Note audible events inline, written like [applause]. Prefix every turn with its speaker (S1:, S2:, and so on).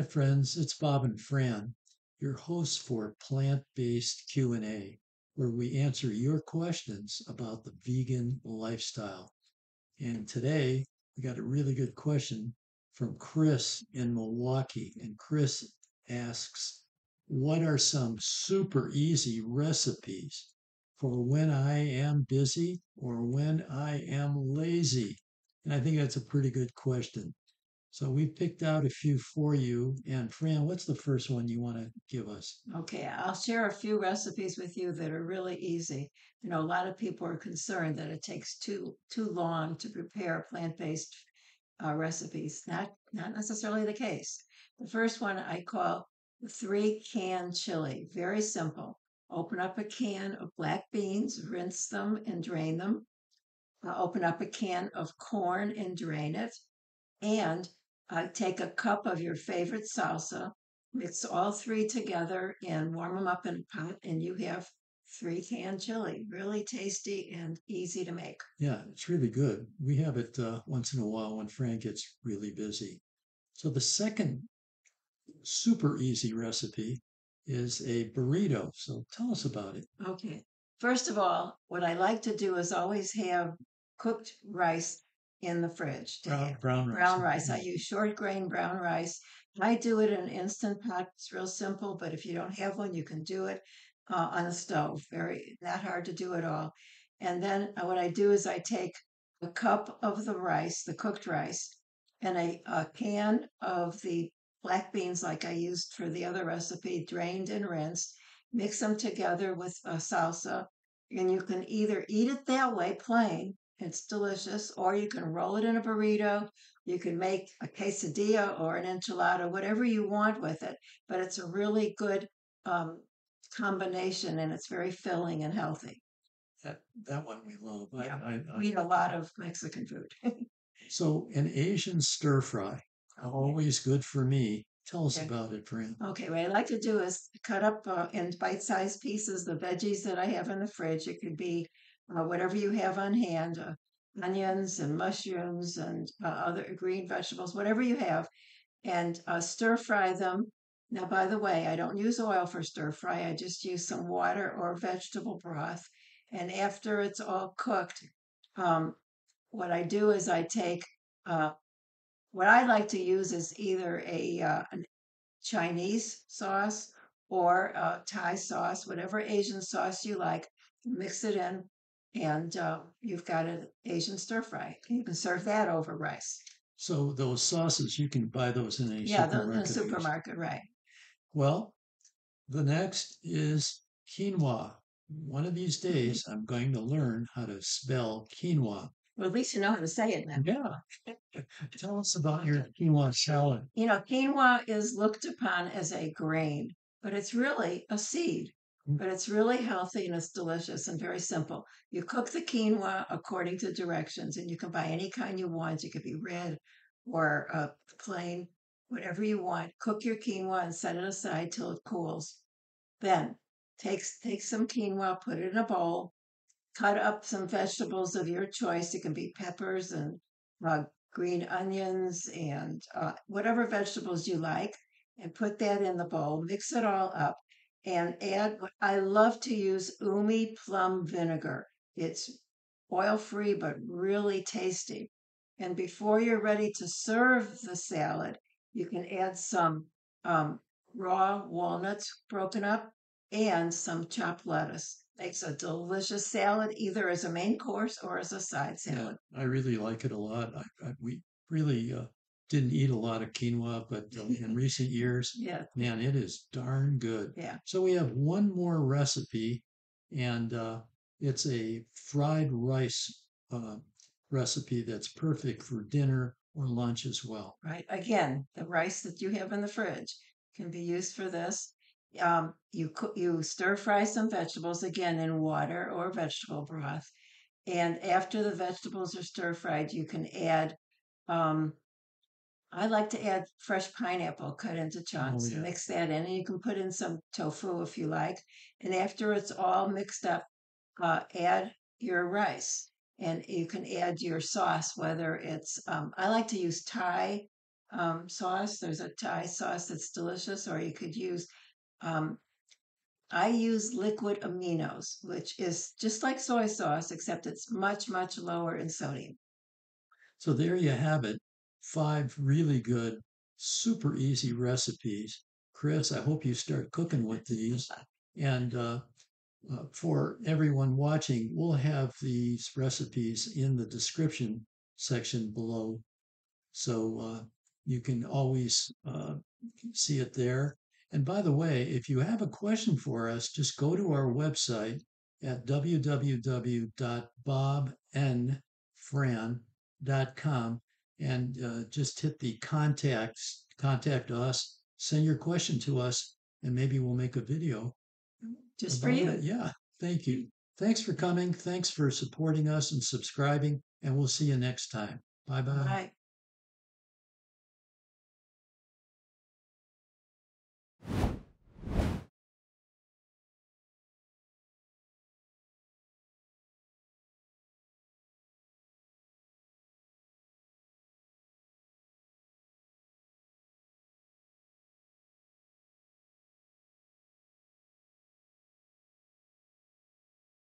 S1: Hi friends, it's Bob and Fran, your hosts for Plant-Based Q&A, where we answer your questions about the vegan lifestyle. And today we got a really good question from Chris in Milwaukee. And Chris asks, what are some super easy recipes for when I am busy or when I am lazy? And I think that's a pretty good question. So we've picked out a few for you. And Fran, what's the first one you want to give us?
S2: Okay, I'll share a few recipes with you that are really easy. You know, a lot of people are concerned that it takes too too long to prepare plant-based uh, recipes. Not not necessarily the case. The first one I call the three can chili. Very simple. Open up a can of black beans, rinse them and drain them. Uh, open up a can of corn and drain it. And uh, take a cup of your favorite salsa, mix all three together, and warm them up in a pot, and you have three can chili. Really tasty and easy to make.
S1: Yeah, it's really good. We have it uh, once in a while when Fran gets really busy. So the second super easy recipe is a burrito. So tell us about it.
S2: Okay. First of all, what I like to do is always have cooked rice in the fridge.
S1: Brown, brown rice.
S2: Brown rice. I use short grain brown rice. I do it in an instant pot. It's real simple, but if you don't have one, you can do it uh, on a stove. Very not hard to do at all. And then uh, what I do is I take a cup of the rice, the cooked rice, and a, a can of the black beans, like I used for the other recipe, drained and rinsed. Mix them together with a salsa, and you can either eat it that way, plain, it's delicious. Or you can roll it in a burrito. You can make a quesadilla or an enchilada, whatever you want with it. But it's a really good um, combination and it's very filling and healthy.
S1: That, that one we love.
S2: Yeah.
S1: I, I,
S2: We eat a lot of Mexican food. [laughs]
S1: so an Asian stir fry, always good for me. Tell us
S2: Okay.
S1: about it, Fran.
S2: Okay, what I like to do is cut up uh, in bite-sized pieces the veggies that I have in the fridge. It could be uh, whatever you have on hand, uh, onions and mushrooms and uh, other green vegetables, whatever you have, and uh, stir fry them. Now, by the way, I don't use oil for stir fry. I just use some water or vegetable broth. And after it's all cooked, um, what I do is I take uh, what I like to use is either a uh, Chinese sauce or Thai sauce, whatever Asian sauce you like. Mix it in, and uh, you've got an Asian stir fry. You can serve that over rice.
S1: So those sauces, you can buy those in a
S2: Yeah, the,
S1: supermarket.
S2: the
S1: I guess.
S2: supermarket, right?
S1: Well, the next is quinoa. One of these days, I'm going to learn how to spell quinoa.
S2: Well, at least you know how to say it now.
S1: Yeah. [laughs] Tell us about your quinoa salad.
S2: You know, quinoa is looked upon as a grain, but it's really a seed.
S1: Mm.
S2: But it's really healthy and it's delicious and very simple. You cook the quinoa according to directions, and you can buy any kind you want. It could be red or uh, plain, whatever you want. Cook your quinoa and set it aside till it cools. Then take take some quinoa, put it in a bowl, cut up some vegetables of your choice. It can be peppers and uh, green onions and uh, whatever vegetables you like, and put that in the bowl. Mix it all up and add. I love to use ume plum vinegar. It's oil free but really tasty. And before you're ready to serve the salad, you can add some um, raw walnuts broken up and some chopped lettuce. Makes a delicious salad either as a main course or as a side
S1: Yeah,
S2: salad.
S1: I really like it a lot. I, I, we really uh, didn't eat a lot of quinoa, but [laughs] in recent years,
S2: Yeah,
S1: man, it is darn good.
S2: yeah.
S1: So we have one more recipe, and uh, it's a fried rice uh, recipe that's perfect for dinner or lunch as well.
S2: Right. Again, the rice that you have in the fridge can be used for this. Um, you cook, you stir fry some vegetables again in water or vegetable broth, and after the vegetables are stir fried, you can add. Um, I like to add fresh pineapple cut into chunks.
S1: yeah.
S2: Mix that in, and you can put in some tofu if you like. And after it's all mixed up, uh, add your rice, and you can add your sauce, whether it's um, I like to use Thai um, sauce. There's a Thai sauce that's delicious, or you could use. Um, I use liquid aminos, which is just like soy sauce, except it's much, much lower in sodium.
S1: So there you have it. Five really good, super easy recipes. Chris, I hope you start cooking with these. [laughs] And uh, uh, for everyone watching, we'll have these recipes in the description section below. So uh, you can always uh, see it there. And by the way, if you have a question for us, just go to our website at www.bobnfran.com and uh, just hit the contacts, contact us, send your question to us, and maybe we'll make a video.
S2: Just for you.
S1: it. Yeah, thank you. Thanks for coming. Thanks for supporting us and subscribing, and we'll see you next time. Bye bye.
S2: Bye.